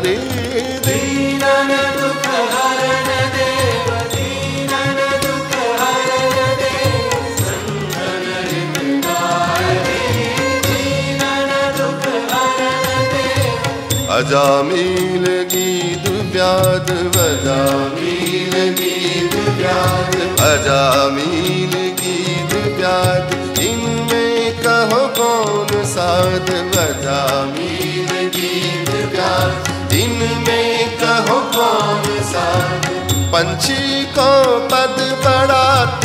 देव अजामील गीत व्याध वजामील गीत व्याध अजामील गीत व्याध इनमें कहो कौन साध वजामील कौन साध पंछी को पद बढ़ात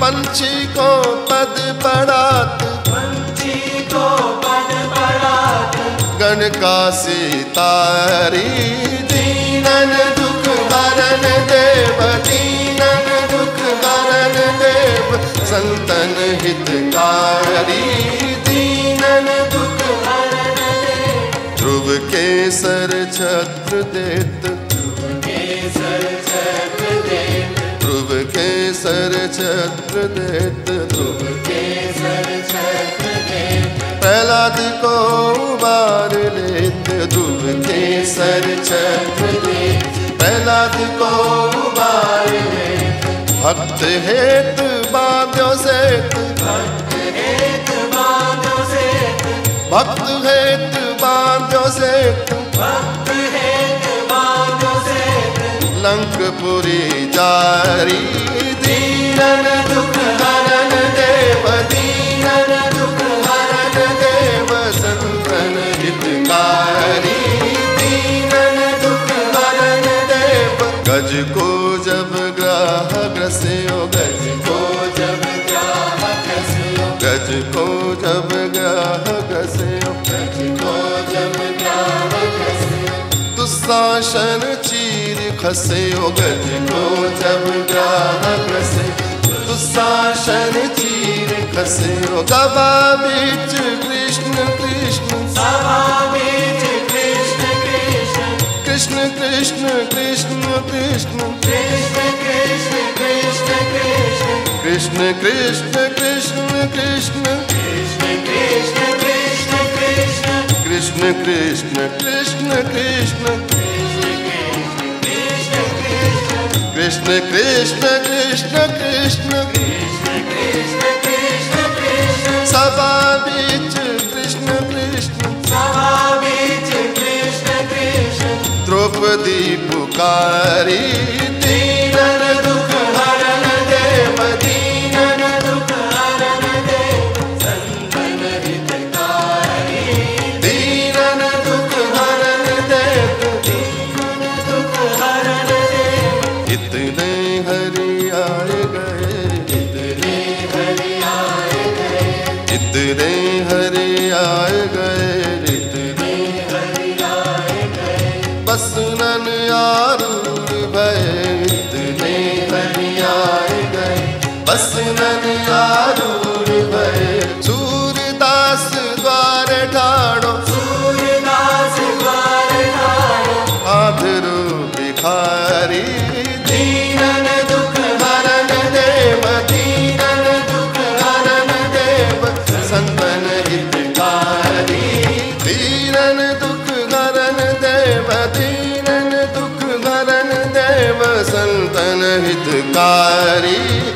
पंछी को पद बढ़ात पंछी को पद बढ़ात गण का सितारी दीनन दुख हरन देव दीनन दुख हरन देव संतन हितकारी। दीनन दुख हरण ध्रुव के सर छत्र देत ध्रुव के सर छत्र देत ध्रुव के सर छत्र देत प्रहलाद को उबार लेत। ध्रुव के सर छत्र देत प्रहलाद को उबार लेत। भक्त हेत बाध्यो सेत। भक्त भक्त हेत सेत भक्त बांधो से। लंकपुरी जारी। दीनन दुख हरन देव। दीनन दुख हरन देव। संतन हितकारी। दीनन दुख हरन देव। गज को जब ग्राह ग्रस्यो गज को जब ग्राह ग्रस्यो। गज को जब दुशासन चीर खसे गज को जब ग्राहक से दुशासन चीर खसे गवा बीच कृष्ण कृष्ण। बीच Krishna Krishna Krishna Krishna. Krishna Krishna Krishna Krishna. Krishna Krishna Krishna Krishna. Krishna Krishna Krishna Krishna. Krishna Krishna Krishna Krishna. Krishna Krishna Krishna Krishna Krishna सबादि Krishna Krishna Krishna Krishna Krishna Draupadi पुकारी ਹਿਤਕਾਰੀ